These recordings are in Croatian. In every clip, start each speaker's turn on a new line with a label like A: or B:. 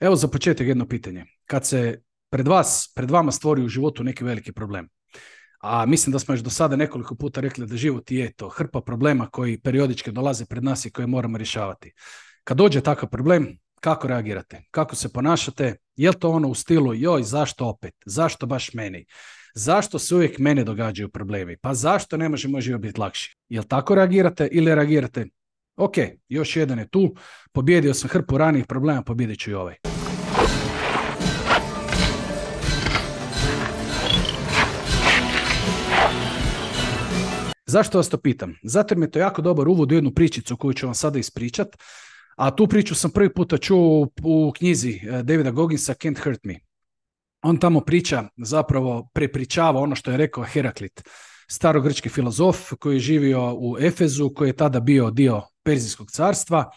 A: Evo za početak jedno pitanje. Kad se pred vas, pred vama stvori u životu neki veliki problem, a mislim da smo još do sada nekoliko puta rekli da život je to hrpa problema koji periodički dolaze pred nas i koje moramo rješavati. Kad dođe takav problem, kako reagirate? Kako se ponašate? Je li to ono u stilu, joj, zašto opet? Zašto baš meni? Zašto se uvijek mene događaju problemi? Pa zašto ne može moj život biti lakši? Jel tako reagirate ili reagirate? Ok, još jedan je tu, pobjedio sam hrpu ranijih problema, pobjedit ću i ovaj. Zašto vas to pitam? Zato mi je to jako dobar uvod u jednu pričicu koju ću vam sada ispričat, a tu priču sam prvi puta čuo u knjizi eh, Davida Gogginsa Can't Hurt Me. On tamo priča, zapravo prepričava ono što je rekao Heraklit, starogrčki filozof koji je živio u Efezu, koji je tada bio dio Perzijskog carstva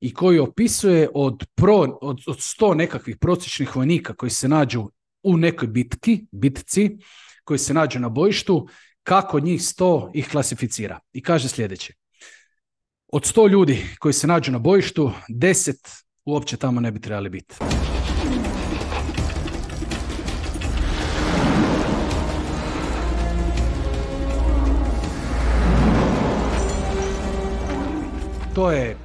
A: i koji opisuje od, pro, od, od sto nekakvih prosječnih vojnika koji se nađu u nekoj bitki, bitci, koji se nađu na bojištu, kako njih sto ih klasificira. I kaže sljedeće. Od sto ljudi koji se nađu na bojištu, deset uopće tamo ne bi trebali biti. To je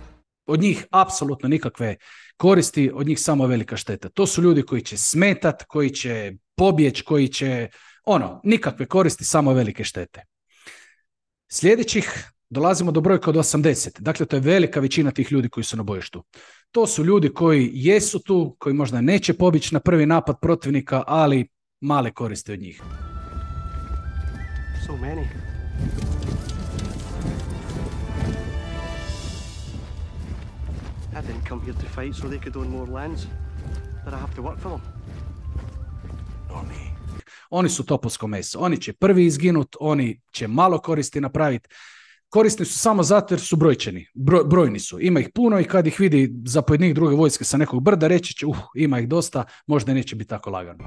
A: od njih apsolutno nikakve koristi, od njih samo velika šteta. To su ljudi koji će smetat, koji će pobjeć, koji će, ono, nikakve koristi, samo velike štete. Sljedećih dolazimo do brojka od 80. Dakle, to je velika većina tih ljudi koji su na bojištu. To su ljudi koji jesu tu, koji možda neće pobići na prvi napad protivnika, ali male koristi od njih.
B: So many. I didn't come here to fight so they could own more lands. Did I have to work for them? Me.
A: Oni su topovsko meso. Oni će prvi izginut, oni će malo koristi napraviti. Korisni su samo zato jer su brojčani. Bro- brojni su. Ima ih puno i kad ih vidi zapovjednik druge vojske sa nekog brda, reći će, uh, ima ih dosta, možda neće biti tako lagano.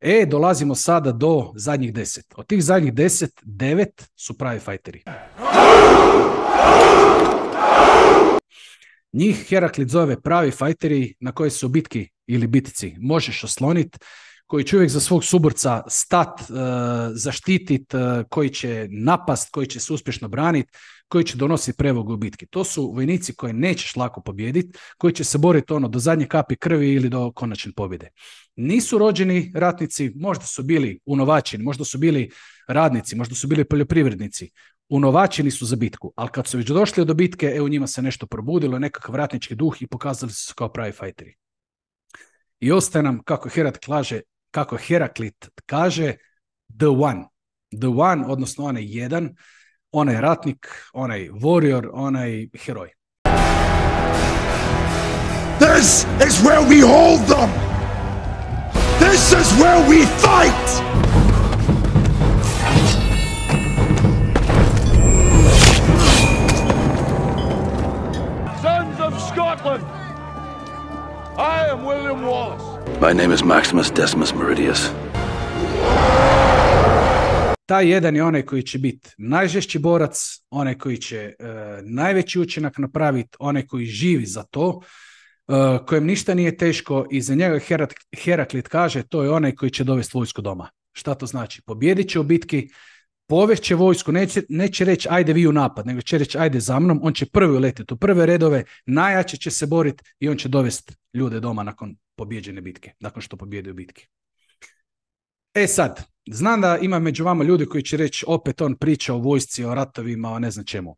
A: E, dolazimo sada do zadnjih deset. Od tih zadnjih deset, devet su pravi fajteri. Njih Heraklit zove pravi fajteri na koje su bitki ili bitci možeš oslonit, koji će uvijek za svog suborca stat, e, zaštitit, e, koji će napast, koji će se uspješno braniti, koji će donositi prevogu u bitki. To su vojnici koje nećeš lako pobijediti, koji će se boriti ono do zadnje kapi krvi ili do konačne pobjede. Nisu rođeni ratnici, možda su bili unovačeni, možda su bili radnici, možda su bili poljoprivrednici, unovačeni su za bitku, ali kad su već došli do bitke, e, u njima se nešto probudilo, nekakav ratnički duh i pokazali su se kao pravi fajteri. I ostaje nam, kako Heraklit kaže, kako Heraklit kaže, the one. The one, odnosno onaj jedan, onaj ratnik, onaj warrior, onaj heroj.
C: This is where we hold them! This is where we fight!
D: Sons of Scotland, I am William Wallace.
E: My name is Maximus Decimus Meridius.
A: Taj jedan je onaj koji će biti najžešći borac, onaj koji će e, najveći učinak napraviti, onaj koji živi za to, e, kojem ništa nije teško i za njega Herat, Heraklit kaže to je onaj koji će dovesti vojsku doma. Šta to znači? Pobjedit će u bitki, povešće vojsku, neće, neće reći ajde vi u napad, nego će reći ajde za mnom, on će prvi uletiti u prve redove, najjače će se boriti i on će dovesti ljude doma nakon pobjeđene bitke, nakon što pobjede u bitki. E sad, znam da ima među vama ljudi koji će reći opet on priča o vojsci, o ratovima, o ne znam čemu.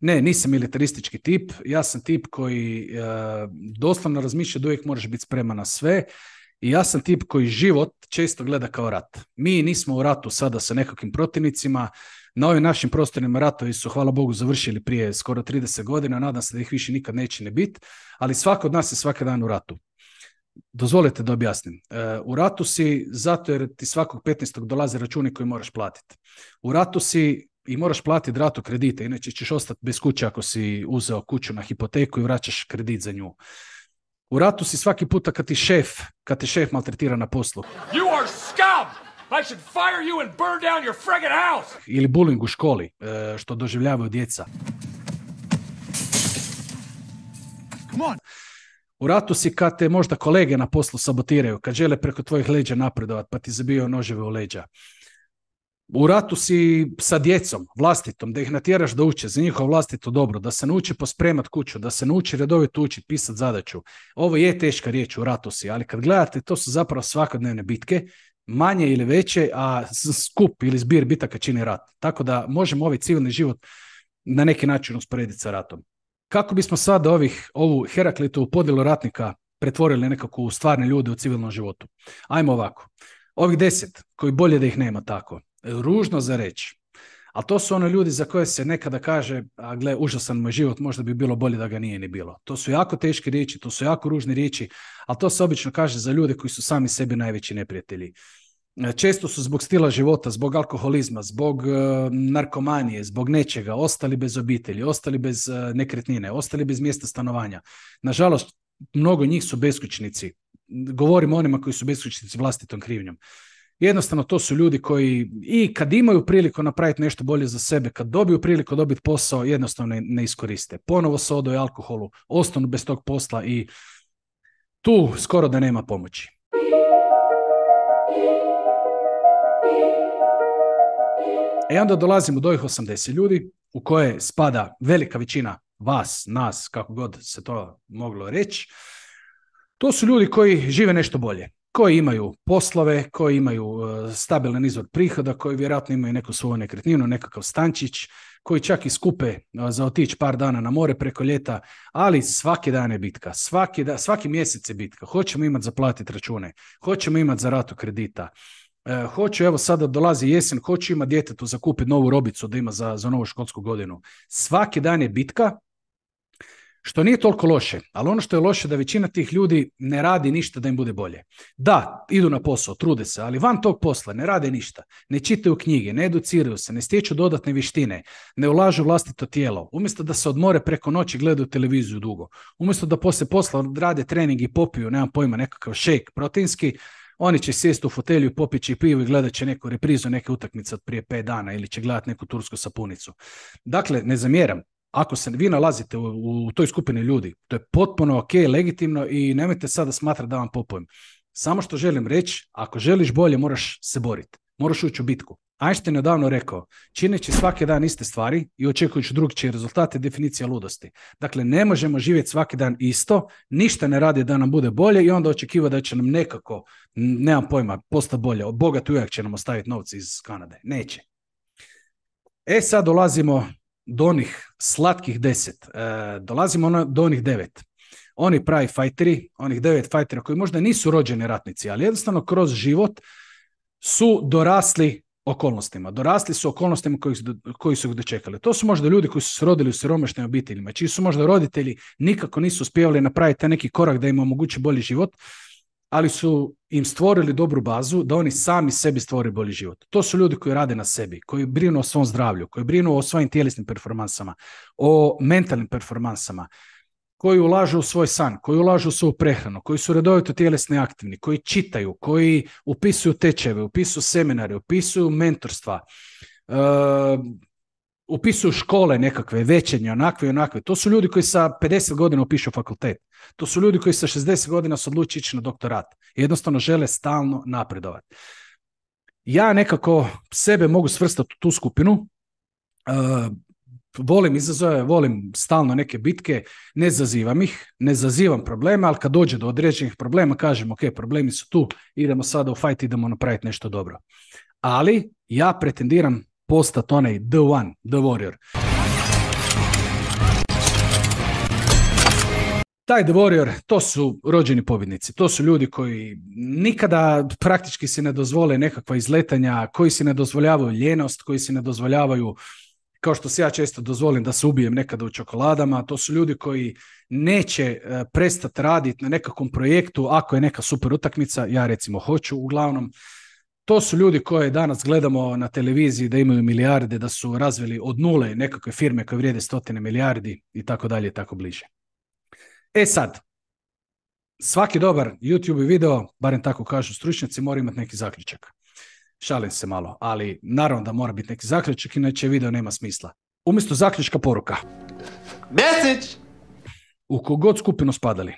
A: Ne, nisam militaristički tip, ja sam tip koji e, doslovno razmišlja da uvijek moraš biti spreman na sve i ja sam tip koji život često gleda kao rat. Mi nismo u ratu sada sa nekakvim protivnicima, na ovim našim prostorima ratovi su, hvala Bogu, završili prije skoro 30 godina, nadam se da ih više nikad neće ne biti, ali svako od nas je svaki dan u ratu. Dozvolite da objasnim. E, u ratu si zato jer ti svakog 15. dolaze računi koji moraš platiti. U ratu si i moraš platiti ratu kredite, inače ćeš ostati bez kuće ako si uzeo kuću na hipoteku i vraćaš kredit za nju. U ratu si svaki puta kad ti šef, kad te šef maltretira na poslu.
D: You are scum! I should fire you and burn down your friggin' house!
A: ili bullying u školi, e, što doživljavaju djeca.
C: Come on.
A: U ratu si kad te možda kolege na poslu sabotiraju, kad žele preko tvojih leđa napredovat, pa ti zabijaju noževe u leđa. U ratu si sa djecom, vlastitom, da ih natjeraš da uče za njihovo vlastito dobro, da se nauči pospremat kuću, da se nauči redovito učiti, pisat zadaću. Ovo je teška riječ, u ratu si, ali kad gledate, to su zapravo svakodnevne bitke, manje ili veće, a skup ili zbir bitaka čini rat. Tako da možemo ovaj civilni život na neki način usporediti sa ratom. Kako bismo sada ovih, ovu Heraklitovu podjelu ratnika pretvorili nekako u stvarne ljude u civilnom životu? Ajmo ovako. Ovih deset, koji bolje da ih nema tako, ružno za reći, ali to su ono ljudi za koje se nekada kaže, a gle, užasan moj život, možda bi bilo bolje da ga nije ni bilo. To su jako teške riječi, to su jako ružne riječi, ali to se obično kaže za ljude koji su sami sebi najveći neprijatelji. Često su zbog stila života, zbog alkoholizma, zbog e, narkomanije, zbog nečega, ostali bez obitelji, ostali bez e, nekretnine, ostali bez mjesta stanovanja. Nažalost, mnogo njih su beskućnici. Govorim o onima koji su beskućnici vlastitom krivnjom. Jednostavno, to su ljudi koji i kad imaju priliku napraviti nešto bolje za sebe, kad dobiju priliku dobiti posao, jednostavno ne, ne iskoriste. Ponovo se odaju alkoholu, ostanu bez tog posla i tu skoro da nema pomoći. E onda dolazimo do ovih 80 ljudi u koje spada velika većina vas, nas, kako god se to moglo reći. To su ljudi koji žive nešto bolje, koji imaju poslove, koji imaju e, stabilan izvor prihoda, koji vjerojatno imaju neku svoju nekretninu, nekakav stančić, koji čak i skupe e, za otići par dana na more preko ljeta, ali svaki dan je bitka, svaki, da, svaki mjesec je bitka. Hoćemo imati za platiti račune, hoćemo imati za ratu kredita, E, hoću, evo sada dolazi jesen, hoću ima djetetu za kupiti novu robicu da ima za, za novu školsku godinu. Svaki dan je bitka, što nije toliko loše, ali ono što je loše da većina tih ljudi ne radi ništa da im bude bolje. Da, idu na posao, trude se, ali van tog posla ne rade ništa. Ne čitaju knjige, ne educiraju se, ne stječu dodatne vještine, ne ulažu vlastito tijelo. Umjesto da se odmore preko noći gledaju televiziju dugo. Umjesto da poslije posla rade trening i popiju, nemam pojma, nekakav šejk proteinski, oni će sjesti u fotelju, popit će pivo i gledat će neku reprizu neke utakmice od prije pet dana ili će gledat neku tursku sapunicu. Dakle, ne zamjeram. Ako se vi nalazite u, u toj skupini ljudi, to je potpuno ok, legitimno i nemojte sada smatrati da vam popujem. Samo što želim reći, ako želiš bolje, moraš se boriti. Moraš ući u bitku. Einstein je davno rekao, čineći svaki dan iste stvari i očekujući drugčije rezultate, definicija ludosti. Dakle, ne možemo živjeti svaki dan isto, ništa ne radi da nam bude bolje i onda očekiva da će nam nekako, nemam pojma, postati bolje. Bogat ujak će nam ostaviti novci iz Kanade. Neće. E sad dolazimo do onih slatkih deset. E, dolazimo ono, do onih devet. Oni pravi fajteri, onih devet fajtera koji možda nisu rođeni ratnici, ali jednostavno kroz život su dorasli okolnostima. Dorasli su okolnostima koji su, koji su ih dočekali. To su možda ljudi koji su se rodili u siromašnim obiteljima, čiji su možda roditelji nikako nisu uspjevali napraviti taj neki korak da im omogući bolji život, ali su im stvorili dobru bazu da oni sami sebi stvore bolji život. To su ljudi koji rade na sebi, koji brinu o svom zdravlju, koji brinu o svojim tjelesnim performansama, o mentalnim performansama, koji ulažu u svoj san, koji ulažu u svoju prehranu, koji su redovito tjelesni aktivni, koji čitaju, koji upisuju tečajeve, upisuju seminare, upisuju mentorstva, e, upisuju škole nekakve, većenje, onakve i onakve. To su ljudi koji sa 50 godina upišu fakultet. To su ljudi koji sa 60 godina se odluči ići na doktorat. Jednostavno žele stalno napredovati. Ja nekako sebe mogu svrstati u tu skupinu. E, volim izazove, volim stalno neke bitke, ne zazivam ih, ne zazivam probleme, ali kad dođe do određenih problema kažem ok, problemi su tu, idemo sada u fight, idemo napraviti nešto dobro. Ali ja pretendiram postati onaj the one, the warrior. Taj The Warrior, to su rođeni pobjednici, to su ljudi koji nikada praktički si ne dozvole nekakva izletanja, koji si ne dozvoljavaju ljenost, koji si ne dozvoljavaju kao što se ja često dozvolim da se ubijem nekada u čokoladama, to su ljudi koji neće e, prestati raditi na nekakvom projektu ako je neka super utakmica, ja recimo hoću uglavnom. To su ljudi koje danas gledamo na televiziji da imaju milijarde, da su razvili od nule nekakve firme koje vrijede stotine milijardi i tako dalje i tako bliže. E sad, svaki dobar YouTube video, barem tako kažu stručnjaci, mora imati neki zaključak. Šalim se malo, ali naravno da mora biti neki zaključak, inače video nema smisla. Umjesto zaključka poruka.
F: Message!
A: U kogod skupinu spadali.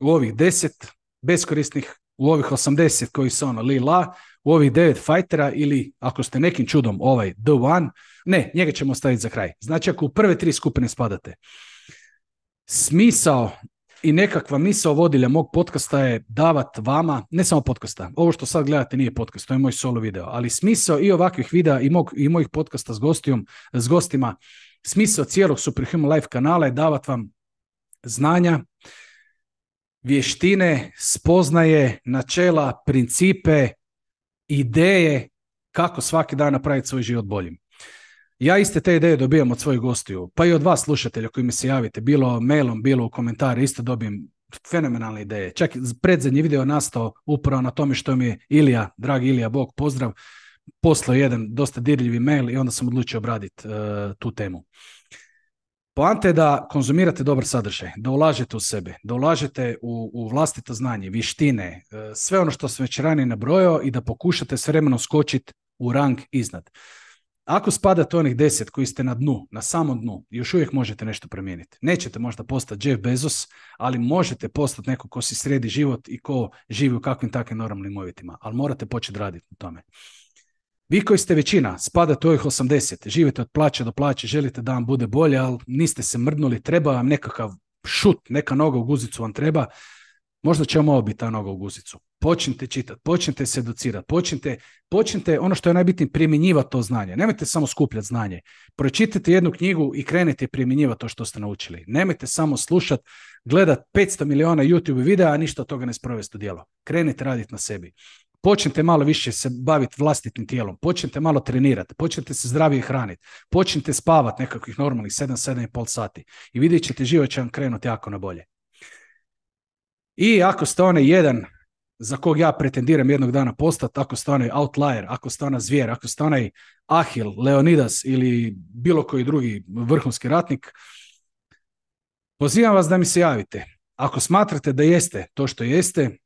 A: U ovih deset beskorisnih, u ovih 80 koji su ono li la, u ovih devet fajtera ili ako ste nekim čudom ovaj The One, ne, njega ćemo ostaviti za kraj. Znači ako u prve tri skupine spadate, smisao i nekakva misao vodilja mog podcasta je davat vama, ne samo podcasta, ovo što sad gledate nije podcast, to je moj solo video, ali smisao i ovakvih videa i, mog, i mojih podcasta s, gostijom, s gostima, smisao cijelog Superhuman Life kanala je davat vam znanja, vještine, spoznaje, načela, principe, ideje kako svaki dan napraviti svoj život boljim. Ja iste te ideje dobijam od svojih gostiju, pa i od vas slušatelja koji mi se javite, bilo mailom, bilo u komentari, isto dobijem fenomenalne ideje. Čak predzadnji video nastao upravo na tome što mi je Ilija, dragi Ilija, Bog, pozdrav, poslao jedan dosta dirljivi mail i onda sam odlučio obraditi uh, tu temu. Poanta je da konzumirate dobar sadržaj, da ulažete u sebe, da ulažete u, u vlastito znanje, vještine, e, sve ono što sam već ranije nabrojao i da pokušate s vremenom skočiti u rang iznad. Ako spadate onih deset koji ste na dnu, na samom dnu, još uvijek možete nešto promijeniti. Nećete možda postati Jeff Bezos, ali možete postati neko ko si sredi život i ko živi u kakvim takvim normalnim uvjetima, ali morate početi raditi na tome. Vi koji ste većina, spadate u ovih 80, živite od plaće do plaće, želite da vam bude bolje, ali niste se mrdnuli, treba vam nekakav šut, neka noga u guzicu vam treba, možda će vam ovo biti ta noga u guzicu. Počnite čitati, počnite se educirati, počnite, počnite ono što je najbitnije primjenjivati to znanje. Nemojte samo skupljati znanje. Pročitajte jednu knjigu i krenite primjenjivati to što ste naučili. Nemojte samo slušati, gledati 500 miliona YouTube videa, a ništa od toga ne sprovesti u djelo. Krenite raditi na sebi počnite malo više se baviti vlastitim tijelom, počnite malo trenirati, počnite se zdravije hraniti, počnite spavati nekakvih normalnih 7-7,5 sati i vidjet ćete život će vam krenuti jako na bolje. I ako ste onaj jedan za kog ja pretendiram jednog dana postati, ako ste onaj outlier, ako ste zvijer, ako ste onaj Ahil, Leonidas ili bilo koji drugi vrhunski ratnik, pozivam vas da mi se javite. Ako smatrate da jeste to što jeste,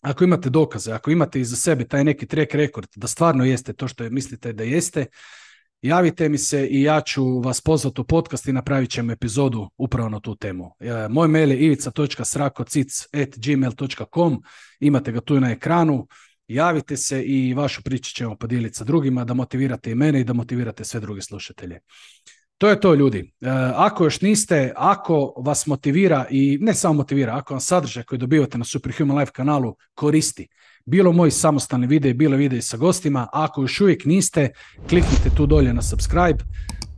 A: ako imate dokaze, ako imate iza sebe taj neki track rekord da stvarno jeste to što mislite da jeste, javite mi se i ja ću vas pozvati u podcast i napravit ćemo epizodu upravo na tu temu. E, moj mail je ivica.srakocic.gmail.com imate ga tu na ekranu, javite se i vašu priču ćemo podijeliti sa drugima da motivirate i mene i da motivirate sve druge slušatelje. To je to ljudi. E, ako još niste, ako vas motivira i ne samo motivira, ako vam sadržaj koji dobivate na Superhuman Life kanalu koristi, bilo moji samostalni videi, bilo videi sa gostima, ako još uvijek niste, kliknite tu dolje na subscribe,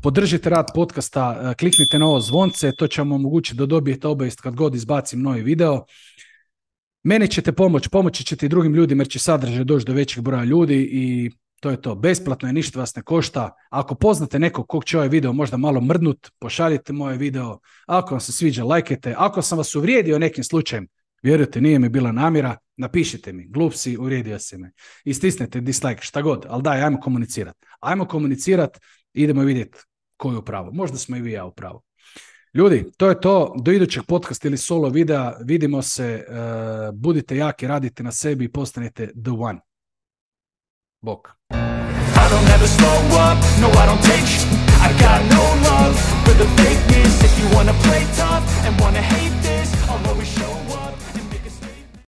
A: podržite rad podcasta, e, kliknite na ovo zvonce, to će vam omogućiti da dobijete obavijest kad god izbacim novi video. Meni ćete pomoći, pomoći ćete i drugim ljudima jer će sadržaj doći do većeg broja ljudi i to je to. Besplatno je, ništa vas ne košta. Ako poznate nekog kog će ovaj video možda malo mrdnut, pošaljite moje video. Ako vam se sviđa, lajkajte. Ako sam vas uvrijedio nekim slučajem, vjerujte, nije mi bila namjera, napišite mi, glup si, uvrijedio si me. I stisnete dislike, šta god, ali daj, ajmo komunicirati. Ajmo komunicirati, idemo vidjeti ko je u pravu. Možda smo i vi ja u pravu. Ljudi, to je to. Do idućeg podcasta ili solo videa. Vidimo se. Eh, budite jaki, radite na sebi i postanete the one. Bok.